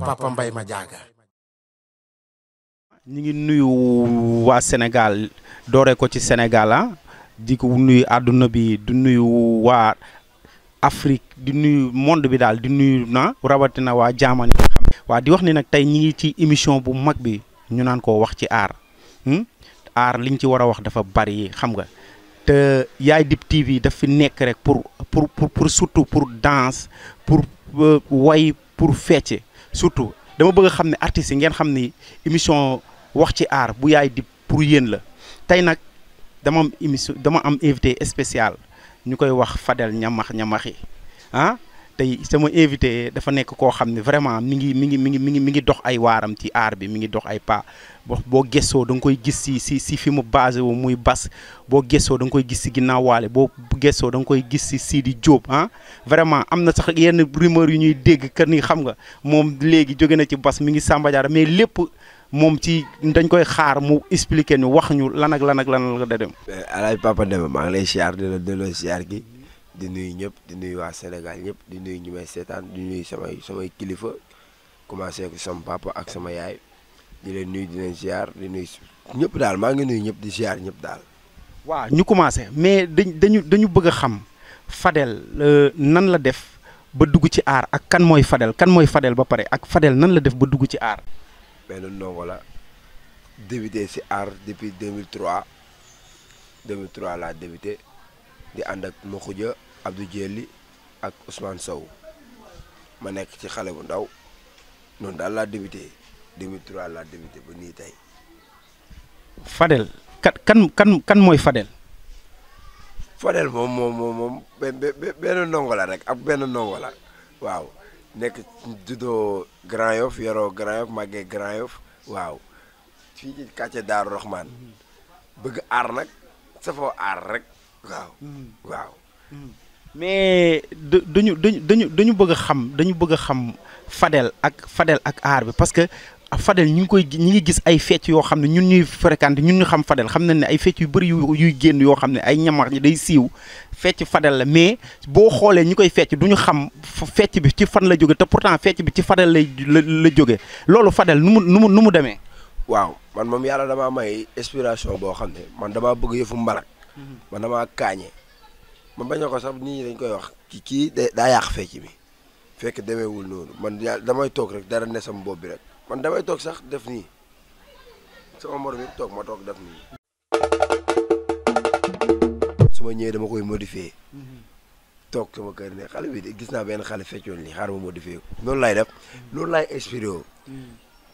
papa mbay ma jaaga ñu ngi nuyu waa Sénégal doore ko ci Sénégal ah di ko nuyu àdduna bi di nuyu waa Afrique di nuyu monde bi daal di nuyu na rawatina waa jaamani nga xam waa di wax ni nag tey ñi ngi ci émission bu mag bi ñu naan ko wax ci aar hmm? aar liñ ci war a wax dafa bari xam nga te Yaay Dib TV daf fi nekk rek pour pour pour surtout pour danse pour euh, way pour fecce surtout dama bëgg a xam ne artistes yi ngeen xam ni émission wax ci aar bu yaay di pour yéen la tey nag dama am émission dama am invité spécial ñu koy wax Fadel ñamax ñamaxi ah tey sama invité dafa nekk koo xam ne vraiment mi ngi mi ngi mi ngi mi ngi mi ngi dox ay waaram ci aar bi mi ngi dox ay pas boo boo gëstoo da nga koy gis si si si fi mu basé wu muy bas boo gëstoo da nga koy gis si ginnaaw waale boo gëstoo da nga koy gis si Sidi Diop ah vraiment am na sax yenn rumeur yu ñuy dégg que ni xam nga moom léegi jóge na ci bas mi ngi Samba Diarra mais lépp moom ci dañ koy xaar mu expliquer ñu wax ñu lan ak lan ak lan la da dem. Eh, alaay papa Demba maa ngi lay siyaar di la delloo siyaar gi di nuyu ñëpp di nuyu waa Sénégal ñëpp di nuyu ñu may seetaan di nuyu samay samay kilifa. commencé ko sama papa ak sama yaay di leen nuyu di leen ziar di nuyu ñëpp daal maa ngi nuyu ñëpp di ziar ñëpp daal. waaw ñu commencé mais dañ dañu dañu bëgg a xam Fadel euh, nan la def ba dugg ci aar ak kan mooy Fadel kan mooy Fadel ba pare ak Fadel nan la def ba dugg ci aar. benn ndongo la débuté si aar depuis 2003 2003 laa débuté di ànd ak Mokhoudia Abdou Diéli ak Ousmane Sow ma nekk ci xale bu ndaw noonu daal laa débuté 2003 laa débuté ba nii tey. Fadel kan kan kan kan mooy Fadel. Fadel moom moom moom moom benn benn ndongo la rek ak benn ndongo la waaw nekk juddoo Grand Yoff yoroo Grand Yoff màggee Grand Yoff waaw fii ci quartier Darou Rahman bëgg aar nag. safoo aar rek waaw mm-hmm. waaw mm-hmm. mais dañu dañu dañu dañu bëgg a xam dañu bëgg a xam Fadel ak Fadel ak aar bi parce que Fadel ñu ngi koy ñu ngi gis ay fecc yoo xam ne ñun ñuy fréquenté ñun ñu xam Fadel xam nañ ne ay fecc yu bëri yu yuy génn yoo xam ne ay ñamax ñi day siiw fecc Fadel la mais boo xoolee ñu koy fecc du ñu xam fecc bi ci fan la jóge te pourtant fecc bi ci Fadel lay la jóge loolu Fadel nu mu nu mu nu mu demee. waaw man moom yàlla damaa may inspiration boo xam ne man damaa bëgg yëfu mbarak mhm. man damaa kaañe man bañ ko sax nit ñi dañ koy wax ci kii daa yàq fecc mi fekk demeewul noonu man yàlla damay toog rek dara ne sama bopp bi rek man damay toog sax def nii sama mor bi toog ma toog def nii su ma ñëwee dama koy modifier. toog sama kër ne xale bi gis naa benn xale feccoon li xaar ma modifier ko. noonu laay def loolu laay inspiré woo.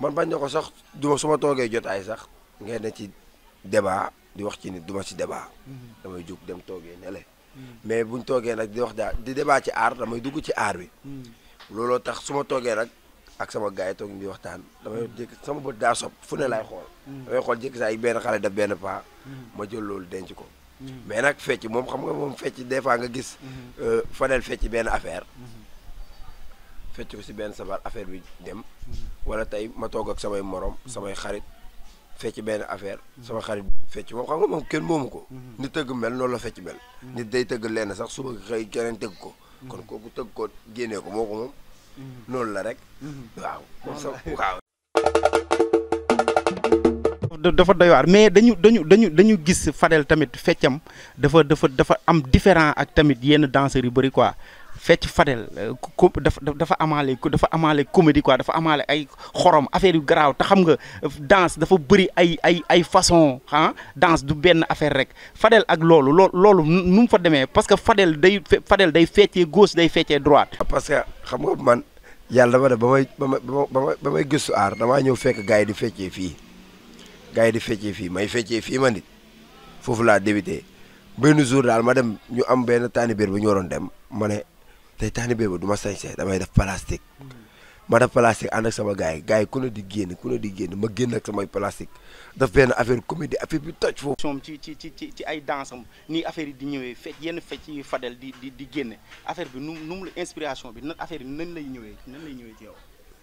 man bañ na ko sax du ma su ma toogee jotaay sax ngeen ne ci débat di wax ci nit du ma ci débat. damay jóg dem toogee ne mais buñ toogee nag di wax daal di débat ci aar damay dugg ci aar bi. Hmm. looloo tax su ma toogee rek ak sama gars yi toog di waxtaan damay hmm. jékki sama bët daa sob fu ne laay xool. Hmm. damay xool jékki saa yi benn xale def benn paa. ma jël loolu denc ko. mais nag fecc moom xam nga moom fecc des fois nga gis. Euh, Fadel fecc benn affaire. fecc ko si benn sabar affaire bi dem. wala tey ma toog ak samay morom samay xarit. fecc benn affaire sama xarit fecc moom xam nga moom kenn moomu ko mhm. ni tëgg mel noonu la fecc mel mhm. nit day tëgg lenn sax suba xëy keneen tëgg ko mhm. kon kooku tëgg ko génnee ko moo ko moom noonu la rek waaw moom sax waaw dafa doy waar mais dañu dañu dañu dañu gis Fadel tamit feccam dafa dafa dafa am différent ak tamit yenn danseurs yu bëri quoi fecc Fadel euh, ku dafa dafa amaale dafa amaale comédie quoi dafa amaale ay xorom affaire yu garaaw te xam nga danse dafa bëri ay ay ay façon ah danse du benn affaire rek Fadel ak loolu loo loolu nu mu fa demee parce que Fadel day Fadel day feccee gauche day feccee droite. Ah, parce que xam nga man yàlla dama ne ba may ba may ba may gëstu aar damaa ñëw fekk gars yi di feccee fii gars yi di feccee fii may feccee fii man it foofu laa débuté benn jour daal ma dem ñu am benn taanibeer bu ñu waroon dem ma ne tey taanibeer ba du ma sañse damay def plastique ma def plastique ànd ak sama gars yi gars yi ku ne di génn ku ne di génn ma génn ak samay plastique daf benn affaire comédie affaire bi toj foofu. moom ci ci ci ci ay danse am nii affaire yi di ñëwee fecc yenn fecc yi Fadel di di di génne affaire bi nu nu mu la inspiration bi nan affaire yi nan lay ñëwee nan lay ñëwee ci yow.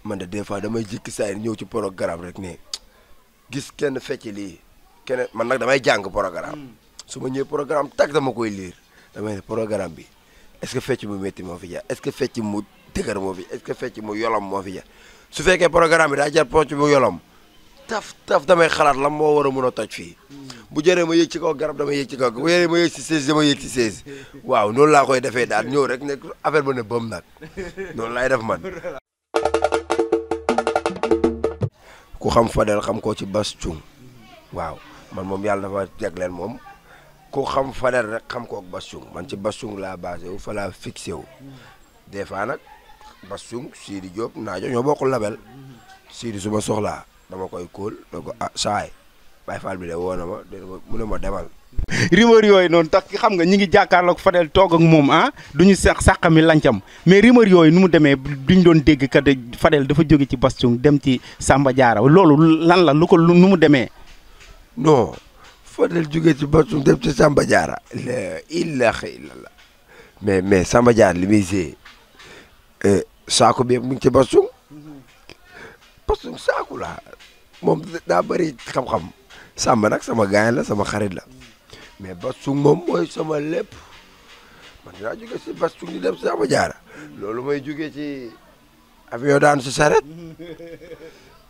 man de des fois damay jékki saa yi ñëw ci programme rek ne gis kenn fecc lii kenn man nag damay jàng programme hmm. su ma ñëwee programme tag dama koy liir damay ne programme bi est-ce que fecc mu métti moo fi jaar est-ce que fecc mu dëgër moo fi est-ce que fecc mu yolom moo fi jaar su fekkee programme bi daa jar pocc mu yolom taf taf damay xalaat lan moo war a mën a toj fii hmm. bu jëree ma yëg ci kaw garab dama yëg ci kaw bu jëree ma yëg ci seize dama yëg ci seize waaw noonu laa koy defee daal ñëw rek nekk affaire ba ne bëm nag noonu laay def man ku xam Fadel xam koo ci Bass Thioung waaw man moom yàlla dafa teg leen moom ku xam Fadel rek xam kook Bass Thioung man ci Bass Thioung laa basé wu fa laa fixé wu des fois nag Bass Thioung Sidi Diop naajo ñoo bokk label Sidi su ma soxlaa dama koy kóol ne ko ah saay Baye Fall bi de woo na ma mu ne ma demal. rumeur yooyu noonu tax xam nga ñi ngi jàkkaarloog Fadel toog ak moom ah du ñu sax sàq mi lancam mais rumeur yooyu nu mu demee duñ doon dégg kat Fadel dafa jóge ci Bastung dem ci Samba Diarra loolu lan la lu ko nu mu demee. non Fadel jóge ci Bastung dem ci Samba Diarra. la ilaha illallah mais mais Samba Diarra li muy see eh, saako bi mu ngi ci basung basung saako la moom daa bëri xam-xam sàmm nag sama gaañ la sama xarit la mais basung moom mooy sama lépp man dinaa jóge si basung di dem sama jaara loolu may jóge ci avion daan si saret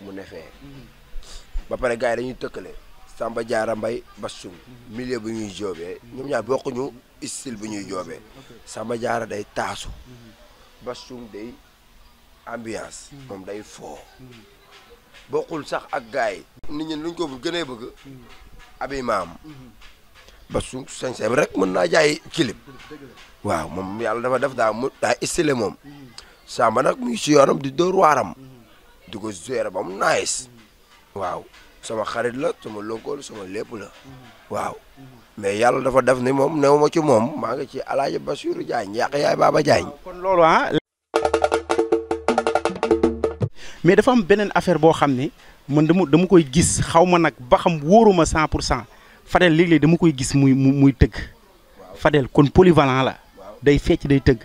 mu ne fee mhm. ba pare gars yi dañuy tëkkale Samba Diarra Mbaye Bassoum mhm. milieu bu ñuy joobee mhm. ñoom ñaar bokkuñu style bu ñuy joobee Samba Diarra day taasu Bassoum day ambiance moom day foo bokkul sax ak gars yi nit ñi luñ ko gënee bëgg abi maam ba su sañse rek mën naa jaay clip waaw moom yàlla dafa def daa mu daa stylé moom Samba nag mu ngi si yoonam di dóor waaram di ko gérer ba mu nice waaw sama xarit la sama lonkool sama lépp la waaw mais yàlla dafa def ni moom new ma ci moom maa ngi ci alaaji Basiru Jaañ yàq yaay Baba Jaañ kon loolu ah mais dafa am beneen affaire boo xam ne man dama dama koy gis xaw ma nag ba xam wóoruma cent pour cent Fadel léeg-léeg dama koy gis muy muy tëgg Fadel kon polyvalent la. day fecc day tëgg.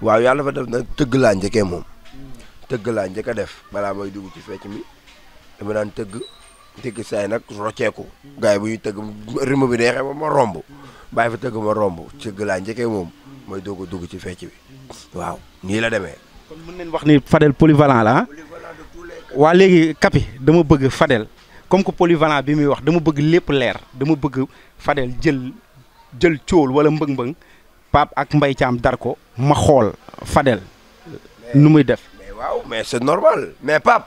waaw yàlla dafa def nag tëgg laa njëkkee moom. tëgg laa njëkk a def balaa may dugg ci fecc mi dama daan tëgg tëgg saay nag rocceeku gars yi bu ñuy tëgg rythme bi neexee ma romb bàyyi fa tëgg ma romb tëgg laa njëkkee moom mooy doog a dugg ci fecc bi waaw nii la demee. kon mën nañ wax ni Fadel polyvalent la ah. waa léegi Kapi dama bëgg Fadel comme que polyvalent bi muy wax dama bëgg lépp leer dama bëgg Fadel jël jël cóol wala mbëng-mbëng Pape ak Mbaye Thiam dar ko ma xool Fadel nu muy def. mais waaw mais c'est normal mais Pape.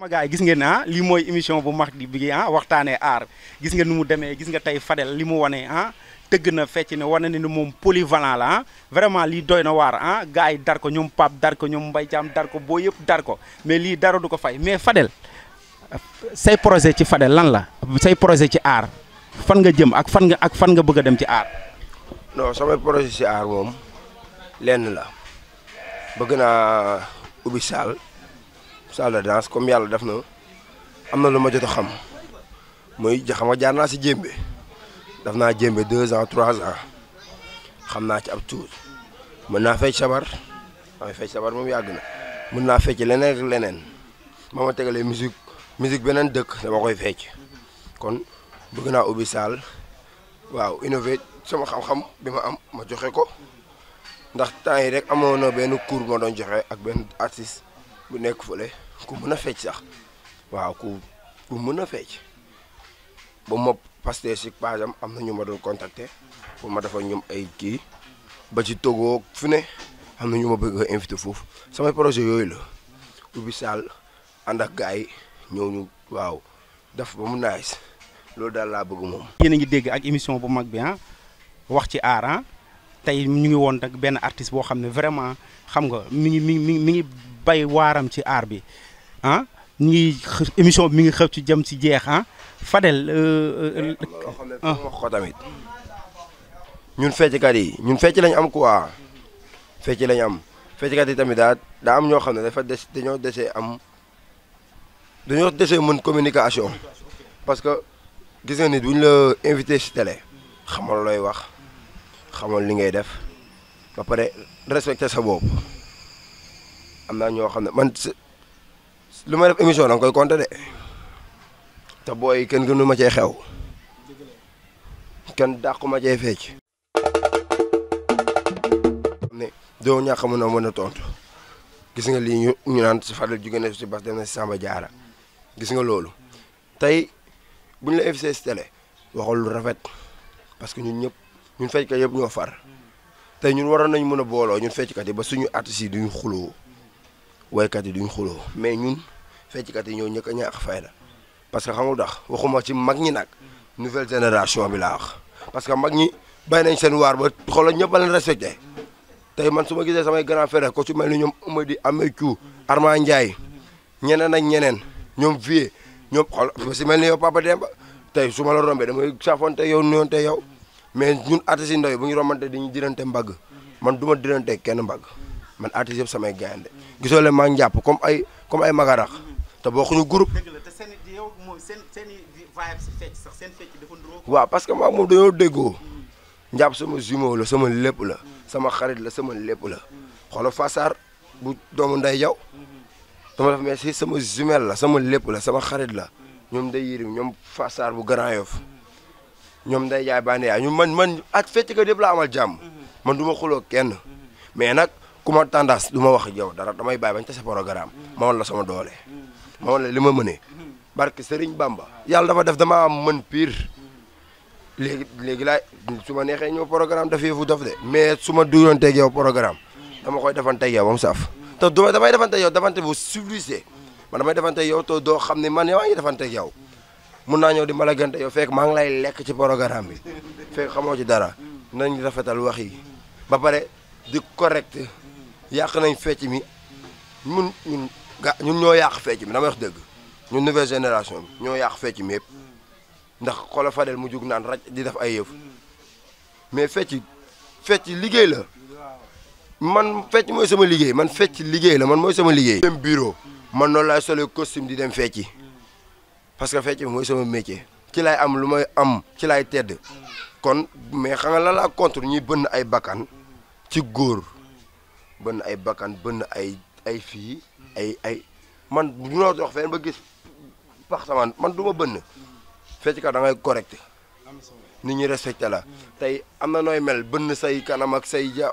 ma gars yi gis ngeen ah lii mooy émission bu mag di bi ah waxtaanee aar gis nga nu mu demee gis nga tey Fadel li mu wane ah tëgg na fecc ne wane ne ni moom polyvalent la ah vraiment lii doy na waar ah gars yi dar ko ñoom Pape dar ko ñoom Mbaye Thiam dar ko boo yëpp dar ko mais lii dara du ko fay mais Fadel say projet ci Fadel lan la say projet ci aar fan nga jëm ak fan nga ak fan nga bëgg a dem ci aar. non samay projet ci aar moom lenn la bëgg naa ubbi salle salle de danse comme yàlla def na am na lu ma jot a xam muy xam nga jaar naa si jéembe def naa jéembe deux ans trois ans xam naa ci ab tuur mën naa fecc sabar waaye fecc sabar moom yàgg na mën naa fecc leneen ak leneen ma ma tegalee musique musique beneen dëkk dama koy fecc kon bëgg naa ubbi salle waaw innové sama xam-xam bi ma am ma joxe ko ndax temps yi rek amoon na benn cours ma doon joxe ak benn artiste bu nekk fële ku mën a fecc sax waaw ku ku mën a fecc ba ma pasté si page am am na ñu ma doon contacter pour ma defal ñoom ay kii ba ci Togo fu ne am na ñu ma bëgg a invité foofu samay projet yooyu la ubbi salle ànd ak gars yi ñëw ñu waaw def ba mu nice loolu daal laa bëgg moom. yéen a ngi dégg ak émission bu mag bi ah wax ci aar ah tey ñu ngi woon nag benn artiste boo xam ne vraiment xam nga mi ngi mi ngi mi ngi bay waaram ci aar bi ah ñu ngi émission bi mi ngi xëw ci jëm ci jeex ah Fadel. Euh, euh, ah. wax ko tamit ñun fecckat yi ñun fecc lañ am quoi fecc lañ am. fecckat yi tamit daa daa am ñoo xam ne dafa des dañoo desee am dañoo desee mën communication parce que gis nga nit bu ñu la invité si télé xamal looy wax xamal li ngay def ba pare respecté sa bopp am naa ñoo xam ne man lu ma def émission danga koy compter de te booy kenn gënu ma cee xew kenn dàqu ma cee fecc ne doo ñàkk mën a mën a tontu gis nga lii ñu ñu naan si Fadel jóge na si bas dem na si Samba Diarra gis nga loolu tey bu ñu la invité si télé waxal lu rafet parce que ñun ñëpp ñun fecckat yëpp ñoo far tey ñun waroon nañ mën a booloo ñun fecckat yi ba suñu artistes yi duñu xuloo waykat yi duñu xuloo mais ñun fecckat yi ñoo ñëkk a ñaax fayda parce que xamul tax waxuma ci mag ñi nag nouvelle génération bi laa wax parce que mag ñi bay nañ seen waar ba xoolal ñëpp a leen respecté tey man su ma gisee samay grand frère ko ci mel ni ñoom Amady Amé Thiou Armand Ndiaye ñeneen ak ñeneen ñoom vie ñoom xool si mel ni yow Papa Demba tey su ma la rombee damay saafoonte yow nuyoonte yow mais ñun artistes yi ndaw yi bu ñu romante dañuy dirante mbagg man du ma dirante kenn mbagg man artistes yëpp samay gaynde gisoo leen maa ngi jàpp comme ay comme ay magarax te bokkuñu groupe. dëgg la te seen i yow mooy seen seen i vibe si fecc sax seen fecc dafa nduroo. waaw parce que maa moom dañoo déggoo njàpp sama jumeau la sama lépp la sama xarit la sama lépp la xoolal Fassar bu doomu nday jaw dama def mais si sama jumelle la sama lépp la sama xarit la ñoom day yërim ñoom Fassar bu Grand Yoff ñoom day jaay bànn yaay ñu man man ak fecc ka yëpp laa amal jàmm mhm. man du ma xuloo kenn mhm. mais nag ku ma tendance du ma wax yow dara damay bàyyi bañ tase programme mhm. ma woon la sama doole ma woon la li ma mënee barke Serigne Bamba yàlla dafa def damaa mën pire léegi léegi laay su ma neexee ñëw programme daf yëfu daf de mais su ma duyoonteeg yow programme dama koy defanteeg yow ba mu saaf te du damay defanteeg yow defante bu civilisé man damay defanteeg yow te doo xam ne man yow a ngi defanteeg yow mun naa ñëw di mala gante yow fekk maa ngi lay lekk ci programme bi fekk xamoo ci dara nañ rafetal wax yi ba pare di correct yàq nañ fecc mi mun ñun ga ñun ñoo yàq fecc mi dama wax dëgg ñun nouvelle génération bi ñoo yàq fecc mi yëpp ndax xolo Fadel mu jug naan raj di def ay yëf mais fecc fecc liggéey la man fecc mooy sama liggéey man fecc liggéey la man mooy sama liggéey. dem bureau man noonu laay solee costume di dem fecci parce que fecc bi mooy sama métier ci laay am lu may am ci laay tedd kon mais xam nga la laa contre ñuy bënn ay bakkan ci góor bënn ay bakkan bënn ay ay fii ay ay man bu noo dox fenn ba gis pax samaan man du ma bënn fecc ka da ngay correct nit ñi respecté la tey am na nooy mel bënn say kanam ak say ja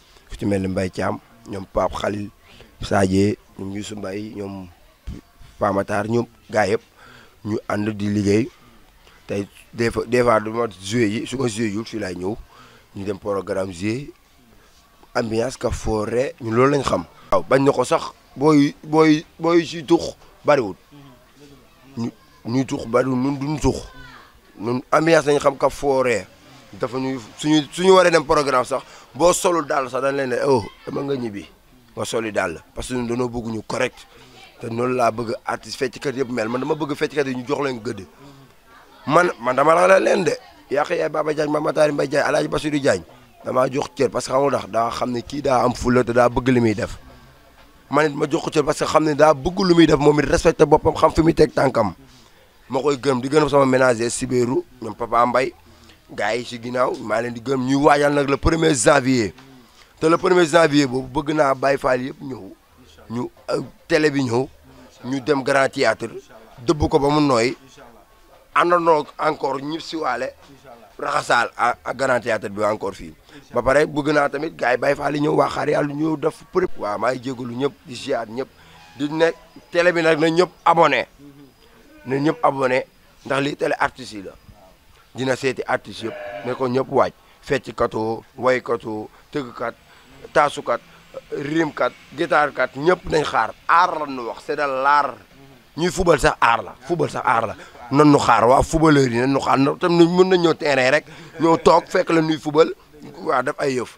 ku ci mel ni Mbaye Thiam ñoom Pape Khalil Sadie ñoom Youssou Mbaye ñoom Pamatar ñoom gaa yëpp ñu ànd di liggéey tey des fois des fois du ma joué yi su ma joué yul fii laay ñëw ñu dem programme joué ambiance ka foore ñun loolu lañ xam. waaw bañ na ko sax booy booy booy si tux bariwul ñu ñuy tux ba du ñun duñ tux ñun ambiance lañ xam ka fooree dafa ñuy suñu suñu waree dem programme sax boo solul daal sax dañ leen ne oh dama nga ñibbi nga soli daal parce que ñun dañoo bëgg ñu correct te noonu laa bëgg artiste fecckat yëpp mel man dama bëgg fecckat yi ñu jox leen gëdd man man dama ragal leen de yàq yaay Baba Diagne Mame Matar Mbaye Diagne Alaaji Bassirou Diagne damaa jox cër parce que xam nga daa xam ne kii daa am fulla te daa bëgg li muy def man it ma jox ko cër parce que xam ne daa bëgg lu muy def moom it respecté boppam xam fi muy teg tànkam ma koy gërëm di gërëm sama ménager Sibéru ñoom Papa Mbaye gars yi ci ginnaaw maa leen di gërëm ñuy waajal nag le premier janvier te le premier janvier boobu bëgg naa Baye Fall yëpp ñëw ñu euh, télé bi ñëw ñu dem grand théâtre dëbb ko ba mu nooy àndandoo encore ñib si waale raxasaal ak grand théâtre bi encore fii ba pare bëgg naa tamit gars yi Baye Fall ñëw waa xaar yàlla ñëw def përëb waaw maa ngi jégalu ñëpp di ziar ñëpp di nekk télé bi nag na ñëpp abonné na ñëpp abonné ndax lii télé artistes yi la dina seeti artistes yëpp ne ko ñëpp waaj fecckatu waykatu tëggkat taasukat riimkat gitaarkat ñëpp nañ xaar aar la ñu wax c'est de l'art ñuy fubal sax aar la fubal sax aar la nan nu xaar waa fubaleur yi nan nu xaar tam mën nañ ñëw terrain rek ñoo toog fekk la nuy fubal waa def ay yëf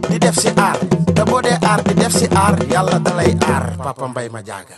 di def si aar te boo dee aar di def si aar yàlla dalay aar papa mbay ma jaaga